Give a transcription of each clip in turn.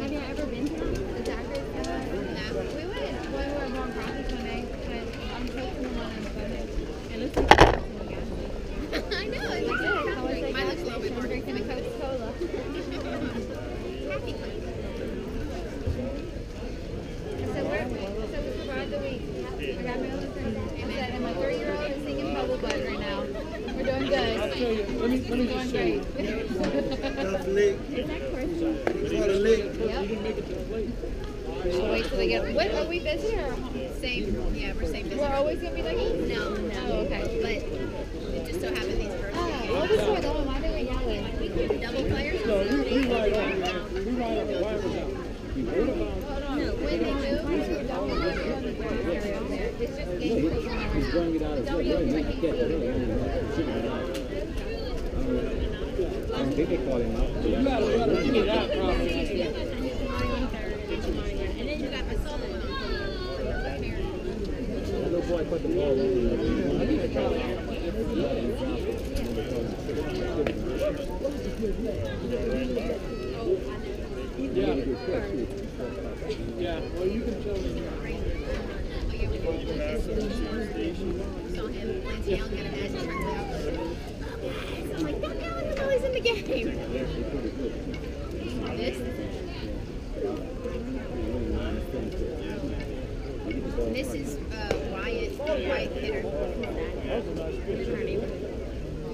Have you ever been to the Daggers? Uh, no. We went when we were going practice one day, but I'm taking the one on Sunday. It looks like a I know. It It looks does. I was like like, Mine looks a little bit more. I'm drinking a Coca-Cola. So we're, so we survived the week. I got my other friend. I said, and my three-year-old is singing Bubble Butt right now. We're doing good. I'll tell you, let me, let me We're just doing say, great. Tough lick. Is that Christian? It's not a lick. you didn't make it to the plate. We'll wait till they get. What are we busy or? Same, yeah, we're same business. We're always gonna be like. No, no. Oh, okay. But it just so happened these first Ah, what was going on? Why did we yell it? double players. No, we, we ride on, we ride on the wires out. What about, No, when they move, don't move on the ground area there. It's just game playground. He's going it out as well. Yeah, he can't get it. I don't think they call him out. you gotta, you gotta figure it out probably. And then you got the solo one on. That little boy put the ball over. I'm like, that guy was always in the game. This is uh, Wyatt, the white hitter.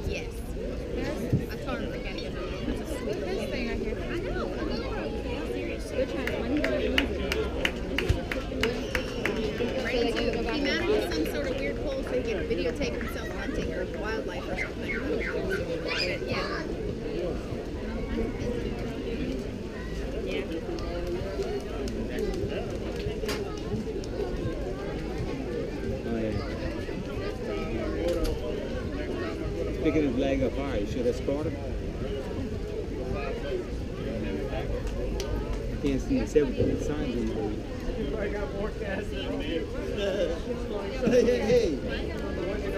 Yes. I told him like I didn't know. Look at this thing right here. I know. I know. Serious. We're trying to one here. Ready to. He mounted in some sort of weird pole so he could videotape himself hunting or wildlife or something. But, yeah. Picking his leg up high. You should have scored him. I can't see the seven signs in the Hey, hey, hey.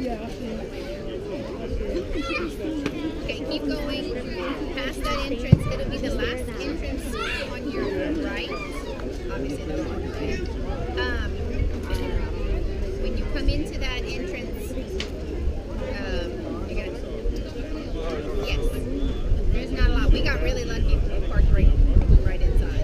Yeah, she, I saw her walking through the Okay, keep going past that entrance. It'll be the last entrance on your right. Obviously, on your right. Um, when you come into that entrance, um, you're gonna. Yes. There's not a lot. We got really lucky. We parked right, right inside.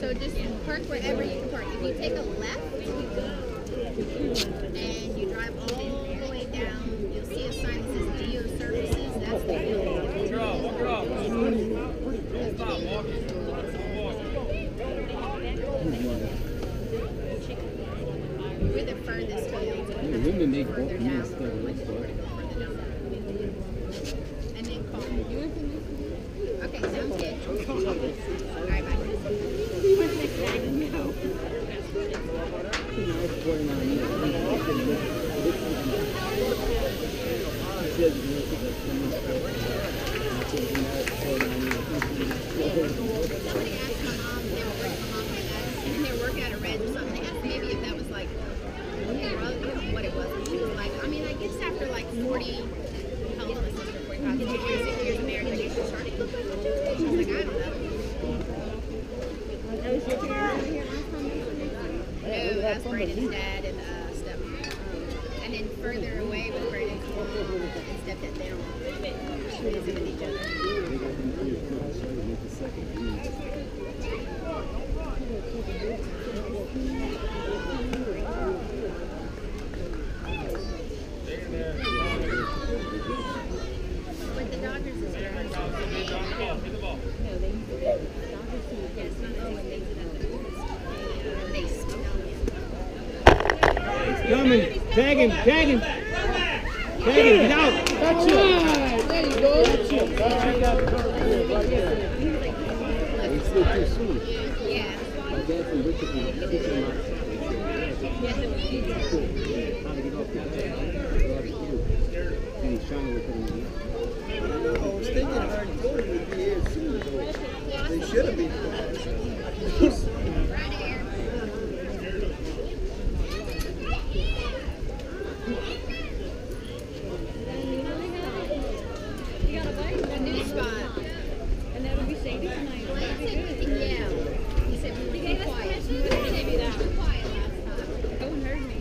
So just park wherever you can park. If you take a left and you drive all the way down, you'll see a sign that says Geo Services. That's the building. Field. Women make both men why. And then call. Okay, sounds good. All right, bye. Somebody asked my mom, they were working my mom and they at a or something. Asked maybe if that was like, what it was. And she was like, I mean, I guess after like 40, how old 45, 50 years, years of marriage, I guess starting to look like like, I don't know. No, that's Brandon's dad and uh, stepmom. And then further away was Brandon's mom and stepdad. They don't each other. Thank you. Coming. Tag him, tag him. Tag him, get out. That's. There you go. That's it. He's still too soon. My dad from Richardson, teach him how to look at him. I was thinking soon, though. They should have been. Right here. You got a bite? A new spot. And that'll be shady tonight. Lance said, yeah. He said, we're He gave too us quiet. permission to He said, do we're that. too quiet last time. No one heard me.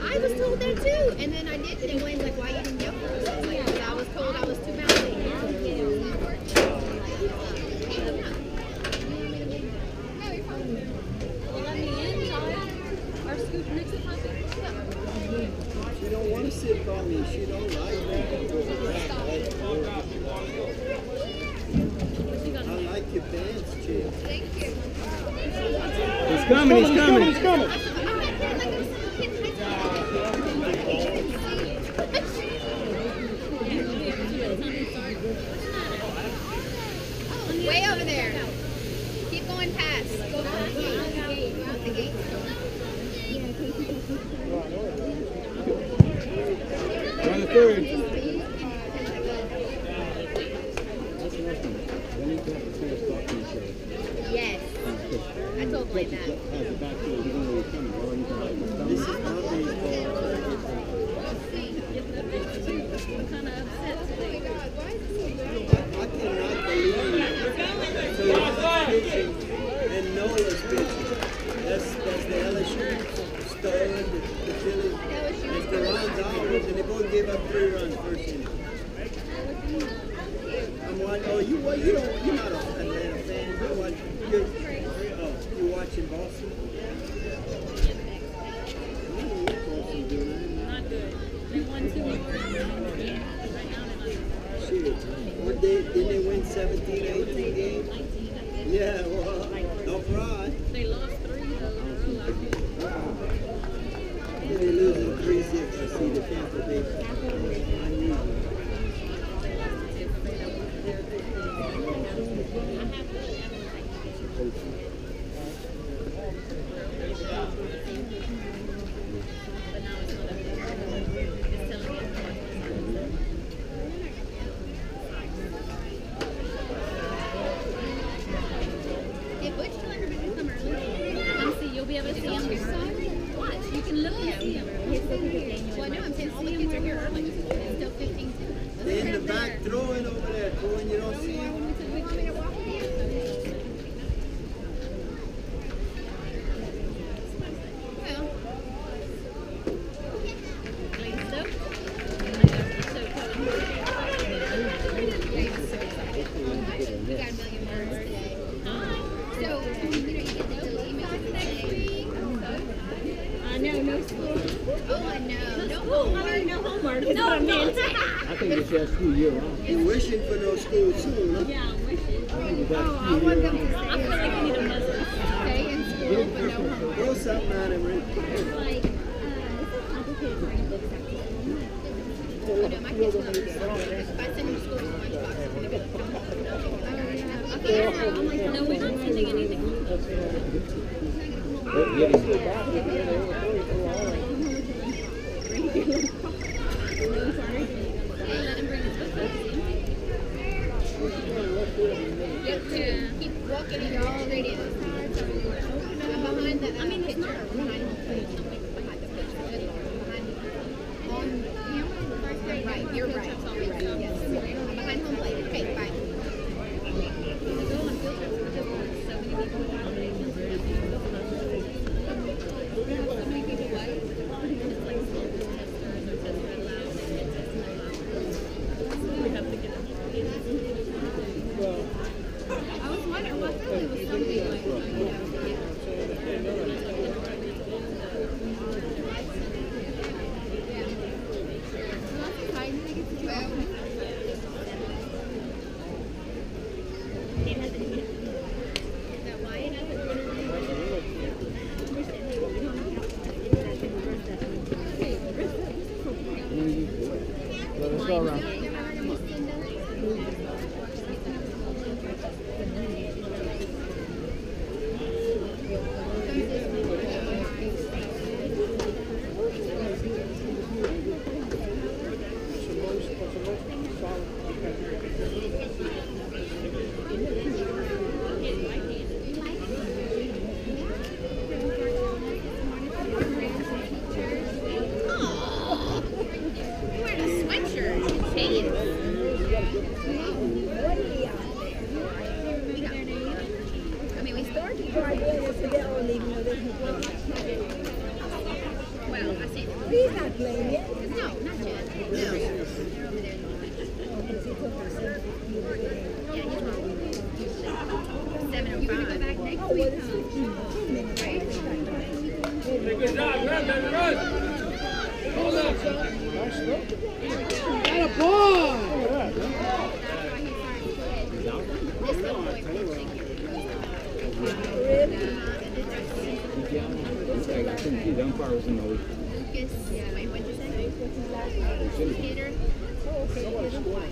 I was told that too, and then I didn't. And Wayne's like, "Why you didn't yell for us?" I was like, "Because I was told I was too mouthy." Well, let me in, child. Or scoot next to Poppy. She don't want to sit by me. She don't like me. I like your pants, Chief. Thank you. He's coming, he's coming. He's coming. I felt like I was some kid in high school. Oh, way over there. Keep going past. Go out the gate. Go out the gate. On the third. Yes. I told Wayne that. They both gave up three runs first inning. I'm watching. Oh, you what? You don't. You're not a Atlanta fan. You're watching. You're, oh, you're watching Boston. I don't know what Boston's doing. Not good. They won two awards. Right now they're not. Shit. What they didn't they win 17, 18 games? Yeah, well, don't cry. They lost three though. Then they lose in 3 6. I see the Tampa Bay. Unusual. Did Butch tell everybody to come early? Come see, you'll be able to see them. Watch, you can look and see them. Well, no, I'm saying all the kids are here early. It's still 15 too. They're in the back throwing over there, throwing. You don't see them. You want me to walk with you? Well, Glazed up. So cool. yeah, he was so excited. We got a million words today. So, you know, you get those emails next week. I know, no school. Oh, I know. No homework. No homework. No, no. I think it's your school year round. You're wishing for no school soon, huh? Yeah, I'm wishing. Oh, I want them to I feel like we need a muzzle. stay in school, but no homework. Throw something at him, Rick. Like, uh, this is complicated for any books I know my kids love it. If I send them to school with a lunchbox, it's gonna be Oh, yeah. Okay, I'm like, no, we're not sending anything. Keep walking in. I'm behind uh, I mean, it's not- behind all around. Well, He's not playing yet. no, not yet. No. Oh five. You're gonna go back next week? Good job, run. Hold up. Got a ball! This little boy pitching. I think the umpire was in the Lucas, wait, what'd you say? Skater? Oh, Pitching. Skater,